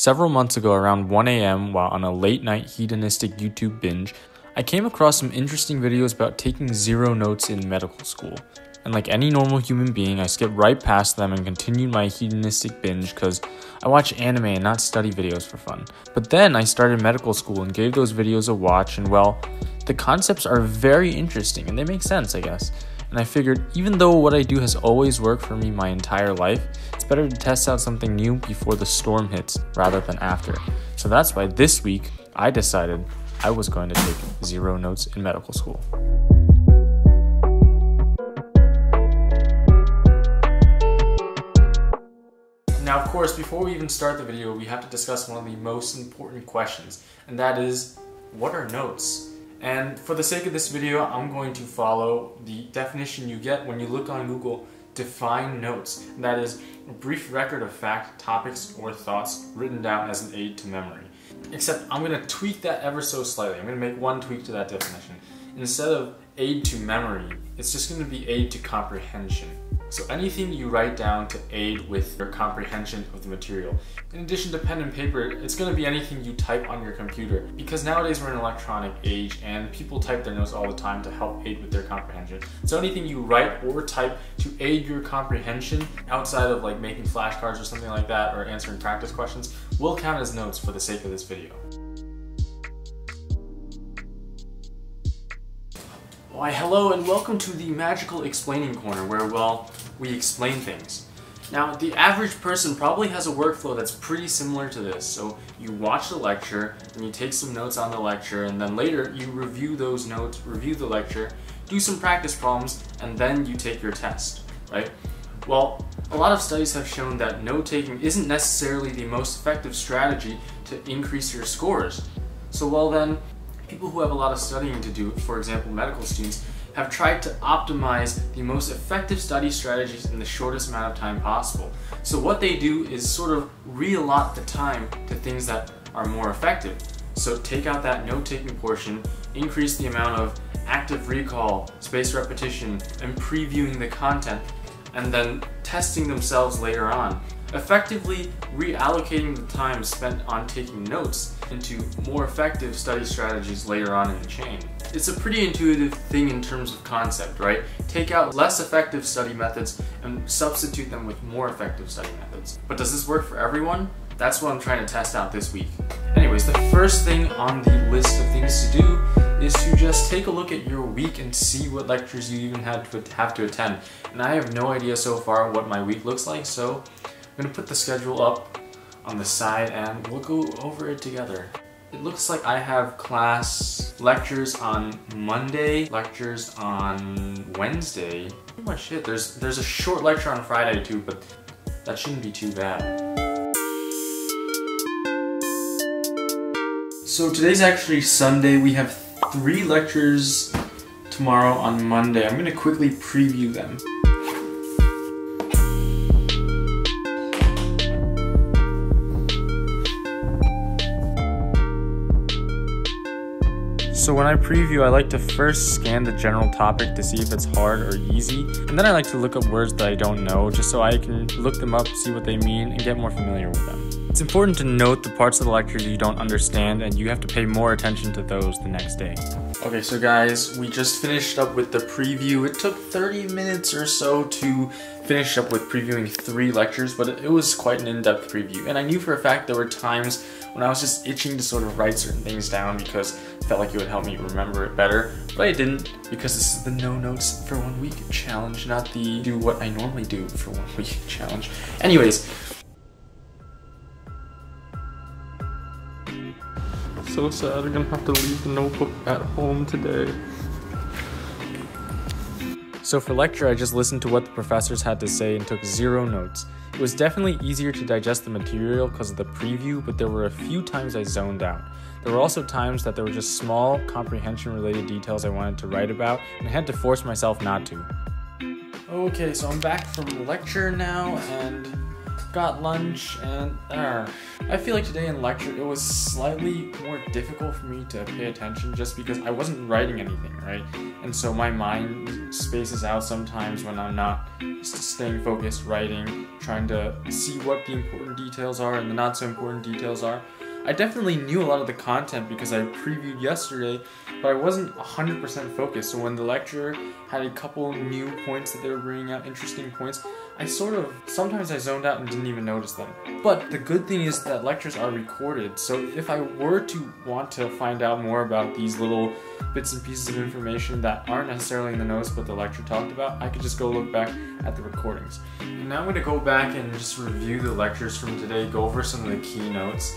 Several months ago, around 1 a.m., while on a late night hedonistic YouTube binge, I came across some interesting videos about taking zero notes in medical school. And like any normal human being, I skipped right past them and continued my hedonistic binge because I watch anime and not study videos for fun. But then I started medical school and gave those videos a watch, and well, the concepts are very interesting and they make sense, I guess. And I figured, even though what I do has always worked for me my entire life, it's better to test out something new before the storm hits rather than after. So that's why this week I decided I was going to take zero notes in medical school. Now, of course, before we even start the video, we have to discuss one of the most important questions, and that is, what are notes? And for the sake of this video, I'm going to follow the definition you get when you look on Google, define notes. That is a brief record of fact, topics, or thoughts written down as an aid to memory. Except I'm going to tweak that ever so slightly. I'm going to make one tweak to that definition. Instead of aid to memory, it's just going to be aid to comprehension. So anything you write down to aid with your comprehension of the material. In addition to pen and paper, it's going to be anything you type on your computer because nowadays we're in an electronic age and people type their notes all the time to help aid with their comprehension. So anything you write or type to aid your comprehension outside of like making flashcards or something like that or answering practice questions will count as notes for the sake of this video. Why hello and welcome to the magical explaining corner where, well, we explain things. Now, the average person probably has a workflow that's pretty similar to this. So you watch the lecture, and you take some notes on the lecture, and then later you review those notes, review the lecture, do some practice problems, and then you take your test, right? Well, a lot of studies have shown that note-taking isn't necessarily the most effective strategy to increase your scores. So well then, people who have a lot of studying to do, for example medical students, have tried to optimize the most effective study strategies in the shortest amount of time possible. So what they do is sort of reallot the time to things that are more effective. So take out that note-taking portion, increase the amount of active recall, spaced repetition, and previewing the content, and then testing themselves later on effectively reallocating the time spent on taking notes into more effective study strategies later on in the chain. It's a pretty intuitive thing in terms of concept, right? Take out less effective study methods and substitute them with more effective study methods. But does this work for everyone? That's what I'm trying to test out this week. Anyways, the first thing on the list of things to do is to just take a look at your week and see what lectures you even had to have to attend. And I have no idea so far what my week looks like, so I'm gonna put the schedule up on the side and we'll go over it together. It looks like I have class lectures on Monday, lectures on Wednesday. Pretty much it. There's, there's a short lecture on Friday too, but that shouldn't be too bad. So today's actually Sunday. We have three lectures tomorrow on Monday. I'm gonna quickly preview them. So when I preview, I like to first scan the general topic to see if it's hard or easy, and then I like to look up words that I don't know just so I can look them up, see what they mean, and get more familiar with them. It's important to note the parts of the lectures you don't understand, and you have to pay more attention to those the next day. Okay, so guys, we just finished up with the preview. It took 30 minutes or so to finish up with previewing three lectures, but it was quite an in-depth preview. And I knew for a fact there were times when I was just itching to sort of write certain things down because I felt like it would help me remember it better. But I didn't because this is the no notes for one week challenge, not the do what I normally do for one week challenge. Anyways, so sad I'm gonna have to leave the notebook at home today. So for lecture, I just listened to what the professors had to say and took zero notes. It was definitely easier to digest the material because of the preview, but there were a few times I zoned out. There were also times that there were just small, comprehension related details I wanted to write about, and I had to force myself not to. Okay, so I'm back from lecture now, and got lunch, and uh, I feel like today in lecture it was slightly more difficult for me to pay attention just because I wasn't writing anything, right? And so my mind spaces out sometimes when I'm not staying focused, writing, trying to see what the important details are and the not so important details are. I definitely knew a lot of the content because I previewed yesterday, but I wasn't 100% focused. So when the lecturer had a couple new points that they were bringing out, interesting points, I sort of, sometimes I zoned out and didn't even notice them. But the good thing is that lectures are recorded, so if I were to want to find out more about these little bits and pieces of information that aren't necessarily in the notes but the lecture talked about, I could just go look back at the recordings. And now I'm going to go back and just review the lectures from today, go over some of the keynotes,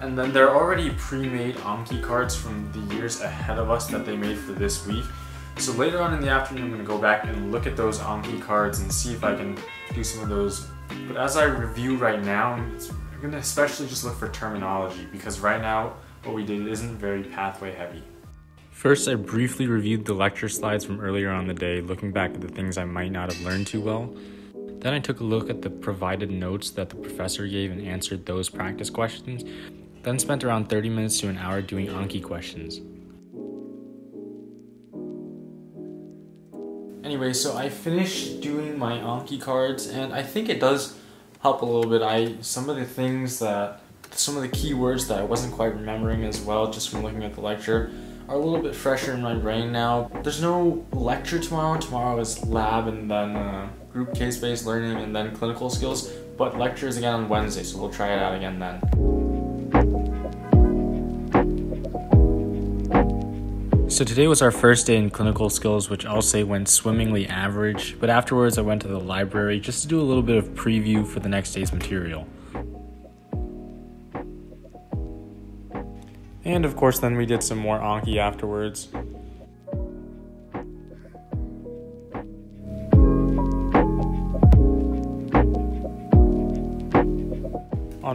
and then there are already pre-made Anki cards from the years ahead of us that they made for this week. So later on in the afternoon, I'm going to go back and look at those Anki cards and see if I can do some of those. But as I review right now, I'm going to especially just look for terminology because right now what we did isn't very pathway heavy. First, I briefly reviewed the lecture slides from earlier on the day, looking back at the things I might not have learned too well. Then I took a look at the provided notes that the professor gave and answered those practice questions, then spent around 30 minutes to an hour doing Anki questions. Anyway, so I finished doing my Anki cards, and I think it does help a little bit. I some of the things that some of the keywords that I wasn't quite remembering as well just from looking at the lecture are a little bit fresher in my brain now. There's no lecture tomorrow. Tomorrow is lab and then uh, group case-based learning and then clinical skills, but lecture is again on Wednesday, so we'll try it out again then. So today was our first day in clinical skills, which I'll say went swimmingly average, but afterwards I went to the library just to do a little bit of preview for the next day's material. And of course, then we did some more Anki afterwards.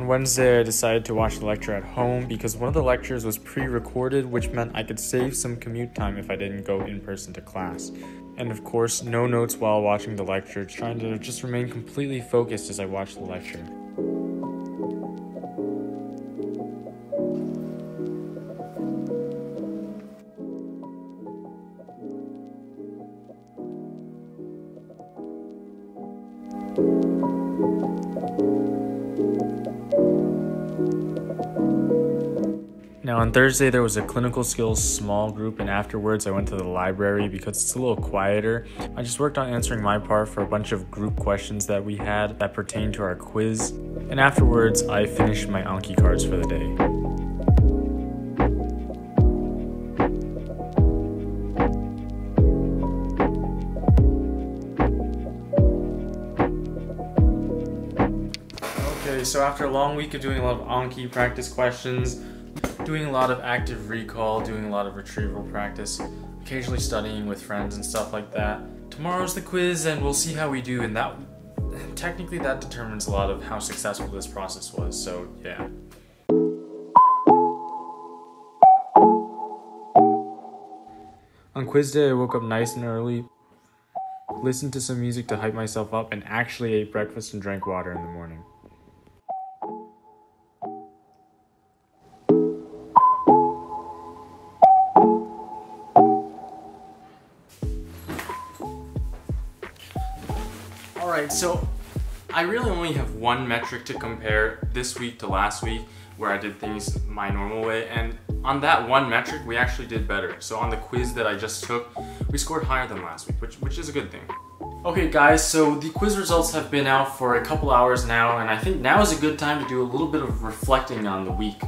Wednesday, I decided to watch the lecture at home because one of the lectures was pre recorded, which meant I could save some commute time if I didn't go in person to class. And of course, no notes while watching the lecture, trying to just remain completely focused as I watched the lecture. Now, on Thursday, there was a clinical skills small group, and afterwards, I went to the library because it's a little quieter. I just worked on answering my part for a bunch of group questions that we had that pertain to our quiz, and afterwards, I finished my Anki cards for the day. Okay, so after a long week of doing a lot of Anki practice questions, doing a lot of active recall, doing a lot of retrieval practice, occasionally studying with friends and stuff like that. Tomorrow's the quiz and we'll see how we do and that technically that determines a lot of how successful this process was. So, yeah. On quiz day, I woke up nice and early, listened to some music to hype myself up, and actually ate breakfast and drank water in the morning. Alright, so I really only have one metric to compare this week to last week where I did things my normal way and on that one metric we actually did better. So on the quiz that I just took, we scored higher than last week, which, which is a good thing. Okay guys, so the quiz results have been out for a couple hours now and I think now is a good time to do a little bit of reflecting on the week.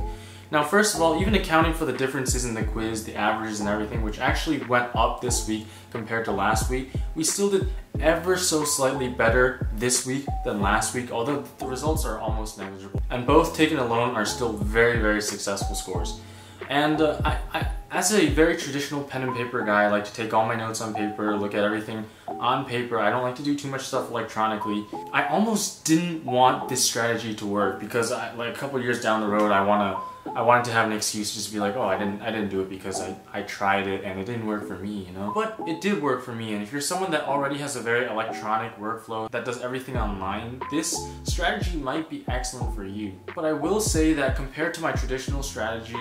Now, first of all, even accounting for the differences in the quiz, the averages and everything, which actually went up this week compared to last week, we still did ever so slightly better this week than last week, although the results are almost negligible. And both taken alone are still very, very successful scores. And uh, I, I, as a very traditional pen and paper guy, I like to take all my notes on paper, look at everything on paper. I don't like to do too much stuff electronically. I almost didn't want this strategy to work because I, like a couple years down the road, I want to I wanted to have an excuse to just be like, oh, I didn't, I didn't do it because I, I tried it and it didn't work for me, you know? But it did work for me, and if you're someone that already has a very electronic workflow that does everything online, this strategy might be excellent for you. But I will say that compared to my traditional strategy,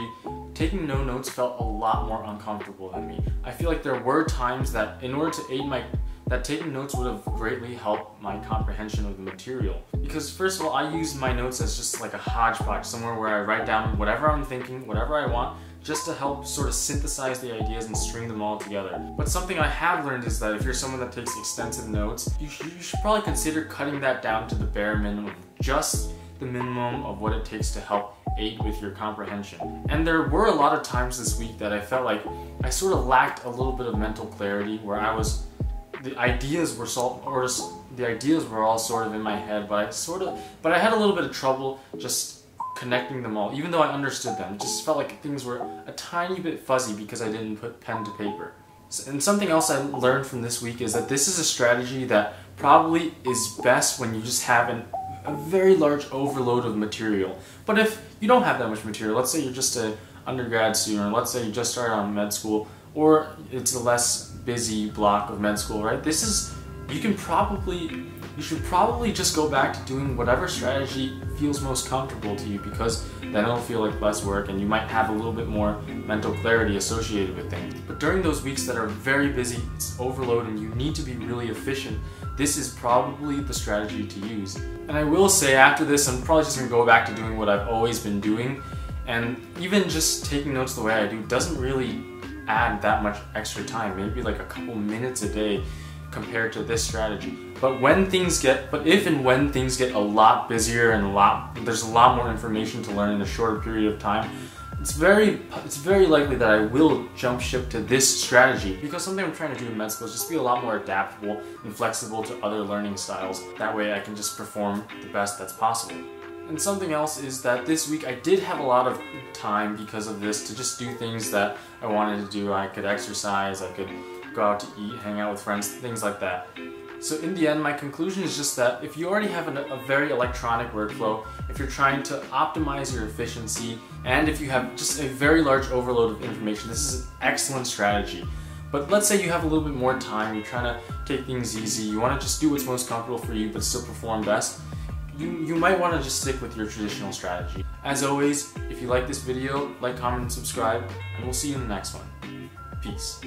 taking no notes felt a lot more uncomfortable than me. I feel like there were times that in order to aid my that taking notes would have greatly helped my comprehension of the material. Because first of all, I use my notes as just like a hodgepodge, somewhere where I write down whatever I'm thinking, whatever I want, just to help sort of synthesize the ideas and string them all together. But something I have learned is that if you're someone that takes extensive notes, you should, you should probably consider cutting that down to the bare minimum, just the minimum of what it takes to help aid with your comprehension. And there were a lot of times this week that I felt like I sort of lacked a little bit of mental clarity where I was the ideas were so, or the ideas were all sort of in my head, but I sort of, but I had a little bit of trouble just connecting them all, even though I understood them. It just felt like things were a tiny bit fuzzy because I didn't put pen to paper. And something else I learned from this week is that this is a strategy that probably is best when you just have an, a very large overload of material. But if you don't have that much material, let's say you're just an undergrad student, or let's say you just started on med school, or it's a less busy block of med school, right? This is, you can probably, you should probably just go back to doing whatever strategy feels most comfortable to you because then it'll feel like less work and you might have a little bit more mental clarity associated with things. But during those weeks that are very busy, it's overload and you need to be really efficient, this is probably the strategy to use. And I will say after this, I'm probably just gonna go back to doing what I've always been doing and even just taking notes the way I do doesn't really add that much extra time, maybe like a couple minutes a day compared to this strategy. But when things get, but if and when things get a lot busier and a lot, there's a lot more information to learn in a shorter period of time, it's very, it's very likely that I will jump ship to this strategy because something I'm trying to do in med school is just be a lot more adaptable and flexible to other learning styles. That way I can just perform the best that's possible. And something else is that this week I did have a lot of time because of this to just do things that I wanted to do. I could exercise, I could go out to eat, hang out with friends, things like that. So in the end, my conclusion is just that if you already have a very electronic workflow, if you're trying to optimize your efficiency, and if you have just a very large overload of information, this is an excellent strategy. But let's say you have a little bit more time, you're trying to take things easy, you want to just do what's most comfortable for you but still perform best, you, you might want to just stick with your traditional strategy. As always, if you like this video, like, comment, and subscribe, and we'll see you in the next one. Peace.